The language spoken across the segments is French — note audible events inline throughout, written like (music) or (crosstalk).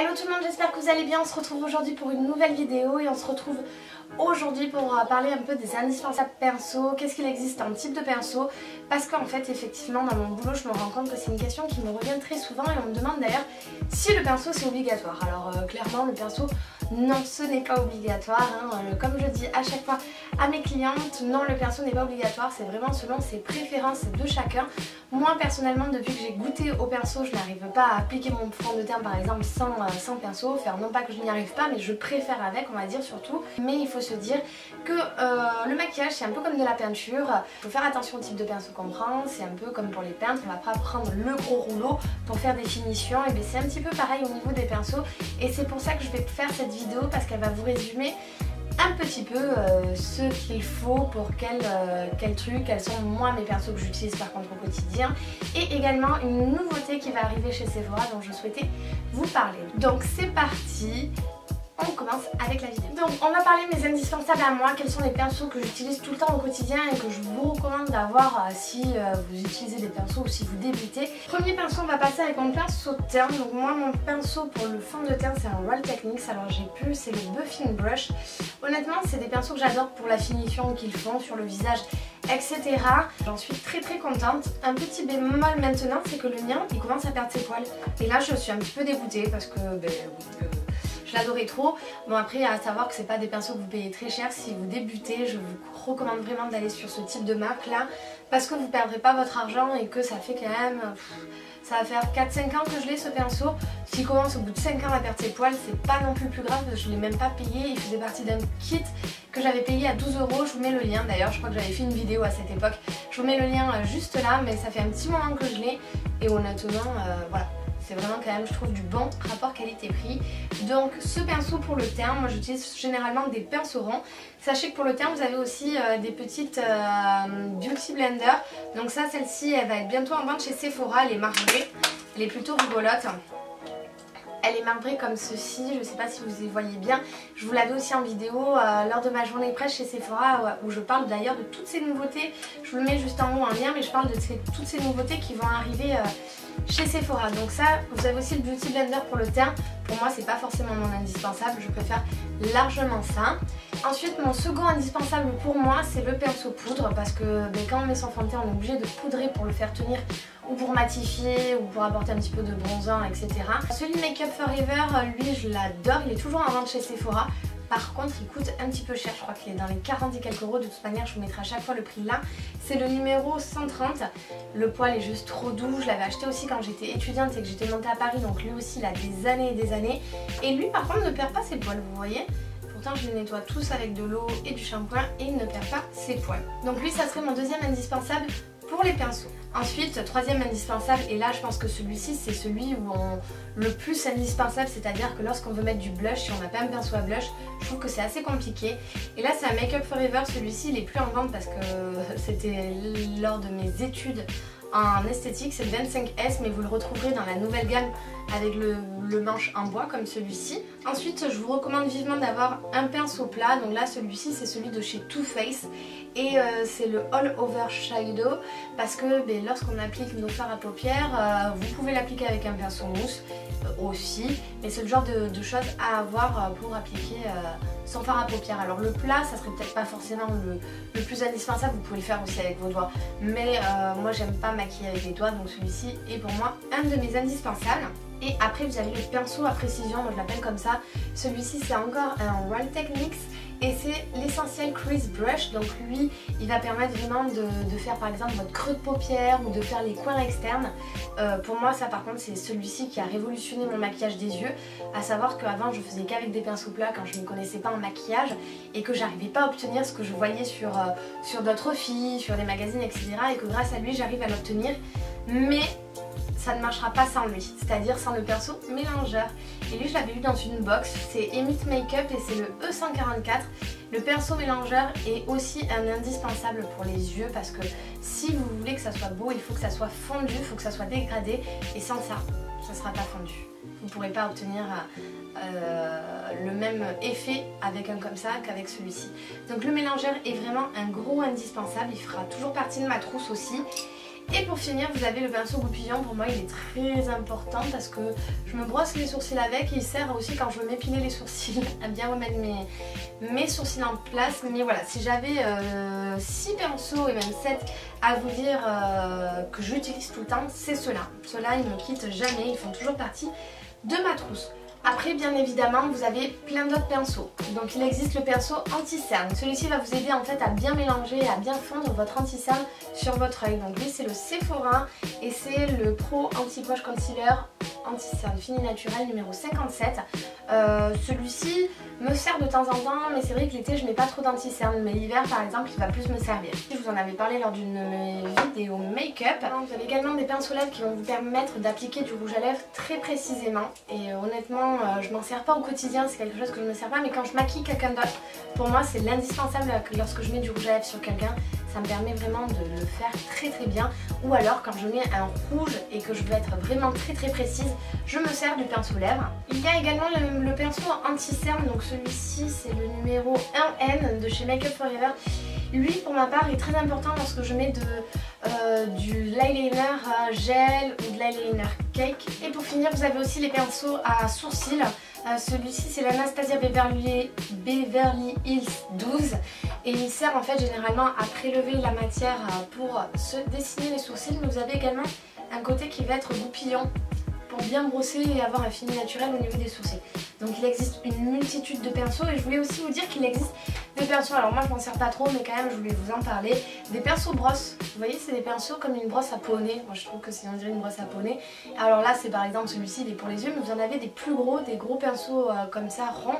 Hello tout le monde, j'espère que vous allez bien. On se retrouve aujourd'hui pour une nouvelle vidéo et on se retrouve aujourd'hui pour parler un peu des indispensables pinceaux, qu'est-ce qu'il existe en type de pinceau parce qu'en fait effectivement dans mon boulot je me rends compte que c'est une question qui me revient très souvent et on me demande d'ailleurs si le pinceau c'est obligatoire. Alors euh, clairement le pinceau non ce n'est pas obligatoire, hein. euh, comme je dis à chaque fois à mes clientes, non le pinceau n'est pas obligatoire, c'est vraiment selon ses préférences de chacun. Moi personnellement depuis que j'ai goûté au pinceau je n'arrive pas à appliquer mon fond de teint par exemple sans, sans pinceau, faire non pas que je n'y arrive pas mais je préfère avec on va dire surtout, mais il faut se dire que euh, le maquillage c'est un peu comme de la peinture, il faut faire attention au type de pinceau qu'on prend, c'est un peu comme pour les peintres, on va pas prendre le gros rouleau pour faire des finitions, et bien c'est un petit peu pareil au niveau des pinceaux et c'est pour ça que je vais faire cette vidéo parce qu'elle va vous résumer un petit peu euh, ce qu'il faut pour quel, euh, quel truc, quels sont moi mes pinceaux que j'utilise par contre au quotidien et également une nouveauté qui va arriver chez Sephora dont je souhaitais vous parler. Donc c'est parti, on commence avec la vidéo. Donc on va parler mes indispensables à moi, quels sont les pinceaux que j'utilise tout le temps au quotidien et que je vous recommande d'avoir euh, si euh, vous utilisez des pinceaux ou si vous débutez. Premier pinceau, on va passer avec mon pinceau teint. Donc moi mon pinceau pour le fond de teint c'est un Royal Techniques, alors j'ai pu, c'est le Buffing Brush. Honnêtement c'est des pinceaux que j'adore pour la finition qu'ils font sur le visage etc. J'en suis très très contente. Un petit bémol maintenant, c'est que le mien, il commence à perdre ses poils. Et là, je suis un petit peu dégoûtée parce que ben, euh, je l'adorais trop. Bon après à savoir que c'est pas des pinceaux que vous payez très cher. Si vous débutez, je vous recommande vraiment d'aller sur ce type de marque là. Parce que vous perdrez pas votre argent et que ça fait quand même... ça va faire 4-5 ans que je l'ai ce pinceau. S'il commence au bout de 5 ans à perdre ses poils, c'est pas non plus plus grave parce que je l'ai même pas payé. Il faisait partie d'un kit que j'avais payé à 12 euros. Je vous mets le lien d'ailleurs, je crois que j'avais fait une vidéo à cette époque. Je vous mets le lien euh, juste là, mais ça fait un petit moment que je l'ai. Et honnêtement, euh, voilà, c'est vraiment quand même je trouve du bon rapport qualité-prix. Donc ce pinceau pour le teint, moi j'utilise généralement des pinceaux ronds. Sachez que pour le teint vous avez aussi euh, des petites euh, Beauty Blender. Donc ça celle-ci elle va être bientôt en vente chez Sephora, elle est marbrée, elle est plutôt rigolote. Elle est marbrée comme ceci, je ne sais pas si vous y voyez bien. Je vous l'avais aussi en vidéo euh, lors de ma journée presse chez Sephora où je parle d'ailleurs de toutes ces nouveautés. Je vous le mets juste en haut en lien mais je parle de toutes ces nouveautés qui vont arriver chez Sephora. Donc ça, vous avez aussi le Beauty Blender pour le teint. Pour moi, c'est pas forcément mon indispensable, je préfère largement ça. Ensuite, mon second indispensable pour moi, c'est le pinceau poudre parce que ben, quand on met son fond de on est obligé de poudrer pour le faire tenir ou pour matifier ou pour apporter un petit peu de bronzant, etc. Celui Make Up Forever, lui, je l'adore, il est toujours en vente chez Sephora. Par contre, il coûte un petit peu cher. Je crois qu'il est dans les 40 et quelques euros. De toute manière, je vous mettrai à chaque fois le prix là. C'est le numéro 130. Le poil est juste trop doux. Je l'avais acheté aussi quand j'étais étudiante et que j'étais montée à Paris. Donc lui aussi, il a des années et des années. Et lui, par contre, ne perd pas ses poils, vous voyez Pourtant, je les nettoie tous avec de l'eau et du shampoing et il ne perd pas ses poils. Donc lui, ça serait mon deuxième indispensable pour les pinceaux. Ensuite, troisième indispensable, et là je pense que celui-ci c'est celui où on le plus indispensable, c'est-à-dire que lorsqu'on veut mettre du blush, si on n'a pas un pinceau à blush, je trouve que c'est assez compliqué. Et là c'est un Make Up Forever, celui-ci il est plus en vente parce que (laughs) c'était lors de mes études en esthétique, c'est le 25S, mais vous le retrouverez dans la nouvelle gamme avec le, manche en bois comme celui-ci. Ensuite, je vous recommande vivement d'avoir un pinceau plat. Donc là, celui-ci, c'est celui de chez Too Faced et euh, c'est le All Over Shadow parce que ben, lorsqu'on applique nos fards à paupières, euh, vous pouvez l'appliquer avec un pinceau mousse euh, aussi, mais c'est le genre de, choses à avoir pour appliquer son fard à paupières. Alors le plat, ça serait peut-être pas forcément le, le, plus indispensable, vous pouvez le faire aussi avec vos doigts, mais moi j'aime pas maquiller avec les doigts, donc celui-ci est pour moi un de mes indispensables. Et après vous avez le pinceau à précision, moi je l'appelle comme ça. Celui-ci c'est encore un Royal Techniques et c'est l'essentiel crease brush. Donc lui il va permettre vraiment de, faire par exemple votre creux de paupière ou de faire les coins externes. Euh, pour moi ça par contre c'est celui-ci qui a révolutionné mon maquillage des yeux. À savoir qu'avant je faisais qu'avec des pinceaux plats quand je ne connaissais pas en maquillage et que j'arrivais pas à obtenir ce que je voyais sur, euh, sur d'autres filles, sur des magazines etc et que grâce à lui j'arrive à l'obtenir. Mais ça ne marchera pas sans lui, c'est-à-dire sans le pinceau mélangeur. Et lui je l'avais eu dans une box, c'est Emit Makeup et c'est le E144. Le pinceau mélangeur est aussi un indispensable pour les yeux parce que si vous voulez que ça soit beau, il faut que ça soit fondu, il faut que ça soit dégradé et sans ça, ça ne sera pas fondu. Vous ne pourrez pas obtenir euh, le même effet avec un comme ça qu'avec celui-ci. Donc le mélangeur est vraiment un gros indispensable, il fera toujours partie de ma trousse aussi. Et pour finir, vous avez le pinceau goupillant. Pour moi, il est très important parce que je me brosse les sourcils avec. Il sert aussi quand je veux m'épiler les sourcils (laughs) à bien remettre mes, mes sourcils en place. Mais voilà, si j'avais 6 euh, pinceaux et même 7 à vous dire euh, que j'utilise tout le temps, c'est ceux-là. Ceux-là, ils ne me quittent jamais. Ils font toujours partie de ma trousse. Après, bien évidemment, vous avez plein d'autres pinceaux. Donc il existe le pinceau anti-cerne. Celui-ci va vous aider en fait à bien mélanger et à bien fondre votre anti-cerne sur votre œil. Donc lui, c'est le Sephora et c'est le Pro Anti-Poche Concealer anti-cerne fini naturel numéro 57. Euh, celui-ci me sert de temps en temps, mais c'est vrai que l'été je mets pas trop d'anti-cerne, mais l'hiver par exemple il va plus me servir. Je vous en avais parlé lors d'une vidéo make-up. Vous avez également des pinceaux lèvres qui vont vous permettre d'appliquer du rouge à lèvres très précisément. Et euh, honnêtement, euh, je m'en sers pas au quotidien, c'est quelque chose que je me sers pas, mais quand je maquille quelqu'un d'autre, pour moi c'est l'indispensable lorsque je mets du rouge à lèvres sur quelqu'un ça me permet vraiment de le faire très très bien. Ou alors quand je mets un rouge et que je veux être vraiment très très précise je me sers du pinceau lèvres. Il y a également le, pinceau anti-cerne donc celui-ci c'est le numéro 1N de chez Makeup Forever. Lui pour ma part est très important lorsque je mets de, euh, du l'eyeliner gel ou de l'eyeliner et pour finir vous avez aussi les pinceaux à sourcils. Euh, celui-ci c'est l'Anastasia Beverly, Beverly Hills 12 et il sert en fait généralement à prélever la matière euh, pour se dessiner les sourcils. Mais vous avez également un côté qui va être goupillant pour bien brosser et avoir un fini naturel au niveau des sourcils. Donc il existe une multitude de pinceaux. Et je voulais aussi vous dire qu'il existe des pinceaux, alors moi je m'en sers pas trop mais quand même je voulais vous en parler, des pinceaux brosses. Vous voyez c'est des pinceaux comme une brosse à poney, moi je trouve que c'est on dirait une brosse à poney. Alors là c'est par exemple celui-ci il est pour les yeux mais vous en avez des plus gros, des gros pinceaux euh, comme ça ronds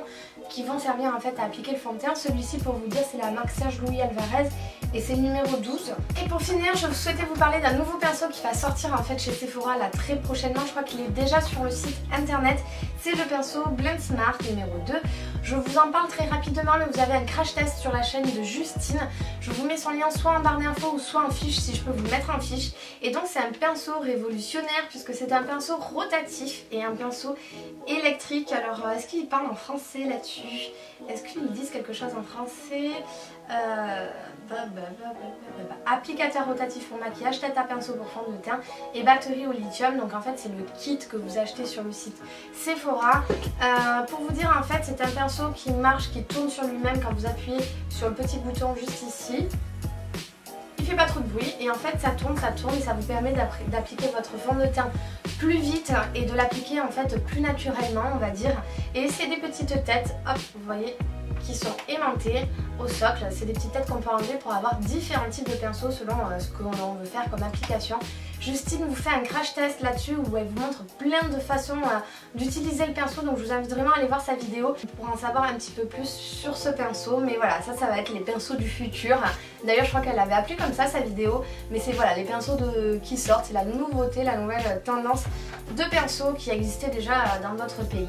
qui vont servir en fait à appliquer le fond de teint. Celui-ci pour vous dire c'est la marque Serge Louis Alvarez et c'est le numéro 12. Et pour finir je souhaitais vous parler d'un nouveau pinceau qui va sortir en fait chez Sephora là très prochainement, je crois qu'il est déjà sur le site internet. C'est le pinceau Blend Smart numéro 2. Je vous en parle très rapidement mais vous avez un crash test sur la chaîne de Justine. Je vous mets son lien soit en barre d'infos ou soit en fiche si je peux vous mettre en fiche. Et donc c'est un pinceau révolutionnaire puisque c'est un pinceau rotatif et un pinceau électrique. Alors euh, est-ce qu'il parle en français là-dessus? Est-ce qu'ils disent quelque chose en français? Euh, applicateur rotatif pour maquillage, tête à pinceau pour fond de teint et batterie au lithium. Donc en fait c'est le kit que vous achetez sur le site Sephora. Euh, pour vous dire en fait c'est un pinceau qui marche, qui tourne sur lui-même quand vous appuyez sur le petit bouton juste ici. Il fait pas trop de bruit et en fait ça tourne, ça tourne et ça vous permet d'appliquer votre fond de teint plus vite et de l'appliquer en fait plus naturellement on va dire. Et c'est des petites têtes, hop vous voyez qui sont aimantées socle. C'est des petites têtes qu'on peut enlever pour avoir différents types de pinceaux selon euh, ce qu'on veut faire comme application. Justine vous fait un crash test là-dessus où elle vous montre plein de façons euh, d'utiliser le pinceau. Donc je vous invite vraiment à aller voir sa vidéo pour en savoir un petit peu plus sur ce pinceau. Mais voilà ça ça va être les pinceaux du futur. D'ailleurs je crois qu'elle l'avait appelé comme ça sa vidéo. Mais c'est voilà les pinceaux de... qui sortent. C'est la nouveauté, la nouvelle tendance de pinceaux qui existait déjà euh, dans d'autres pays.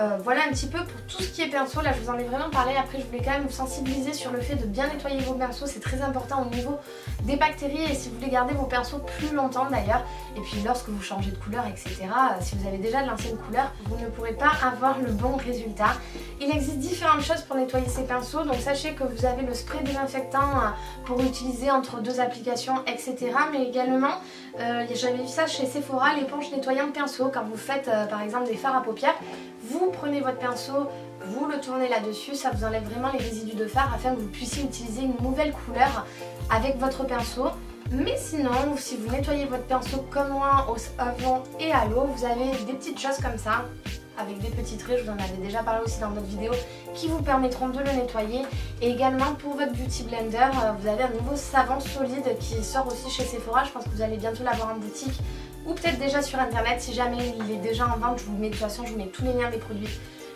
Euh, voilà un petit peu pour tout ce qui est pinceau. Là je vous en ai vraiment parlé. Après je voulais quand même vous sensibiliser sur le fait de bien nettoyer vos pinceaux c'est très important au niveau des bactéries et si vous voulez garder vos pinceaux plus longtemps d'ailleurs. Et puis lorsque vous changez de couleur, etc., euh, si vous avez déjà de l'ancienne couleur, vous ne pourrez pas avoir le bon résultat. Il existe différentes choses pour nettoyer ces pinceaux, donc sachez que vous avez le spray désinfectant euh, pour utiliser entre deux applications, etc. Mais également, euh, j'avais vu ça chez Sephora, l'éponge nettoyante pinceau. Quand vous faites par exemple des fards à paupières, vous prenez votre pinceau, vous le tournez là-dessus, ça vous enlève vraiment les résidus de fard afin que vous puissiez utiliser une nouvelle couleur avec votre pinceau. Mais sinon, si vous nettoyez votre pinceau comme moi au savon et à l'eau, vous avez des petites choses comme ça avec des petits traits, je vous en avais déjà parlé aussi dans d'autres vidéos, qui vous permettront de le nettoyer. Et également pour votre Beauty Blender, euh, vous avez un nouveau savon solide qui sort aussi chez Sephora, je pense que vous allez bientôt l'avoir en boutique ou peut-être déjà sur internet si jamais il est déjà en vente, je vous mets de toute façon, je vous mets tous les liens des produits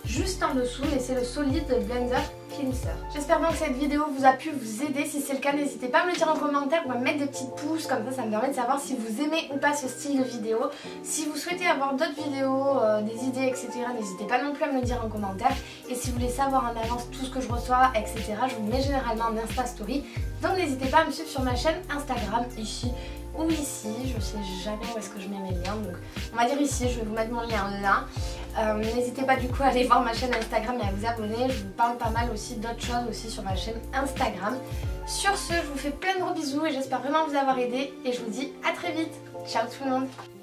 juste en dessous mais c'est le Solid Blender Cleanser. J'espère bien que cette vidéo vous a pu vous aider. Si c'est le cas, n'hésitez pas à me le dire en commentaire ou à me mettre des petites pouces. Comme ça, ça me permet de savoir si vous aimez ou pas ce style de vidéo. Si vous souhaitez avoir d'autres vidéos, euh, des idées, etc., n'hésitez pas non plus à me le dire en commentaire. Et si vous voulez savoir en avance tout ce que je reçois, etc., je vous mets généralement en Insta Story. Donc n'hésitez pas à me suivre sur ma chaîne Instagram, ici ou ici. Je sais jamais où est-ce que je mets mes liens. Donc on va dire ici, je vais vous mettre mon lien là. Euh, n'hésitez pas du coup à aller voir ma chaîne Instagram et à vous abonner. Je vous parle pas mal aussi d'autres choses aussi sur ma chaîne Instagram. Sur ce, je vous fais plein de gros bisous et j'espère vraiment vous avoir aidé et je vous dis à très vite. Ciao tout le monde